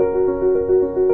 うん。